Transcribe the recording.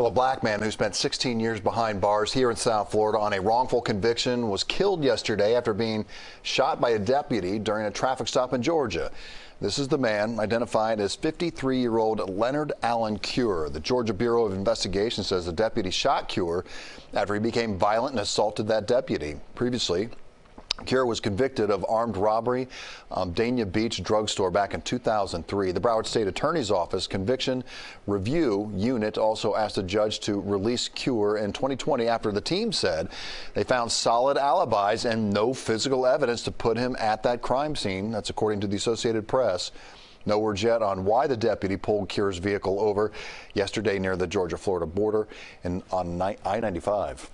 Well, a black man who spent 16 years behind bars here in South Florida on a wrongful conviction was killed yesterday after being shot by a deputy during a traffic stop in Georgia. This is the man identified as 53 year old Leonard Allen Cure. The Georgia Bureau of Investigation says the deputy shot Cure after he became violent and assaulted that deputy. Previously, Cure was convicted of armed robbery um, Dania Beach drugstore back in 2003. The Broward State Attorney's Office Conviction Review Unit also asked a judge to release Cure in 2020 after the team said they found solid alibis and no physical evidence to put him at that crime scene. That's according to the Associated Press. No word yet on why the deputy pulled Cure's vehicle over yesterday near the Georgia-Florida border and on I-95.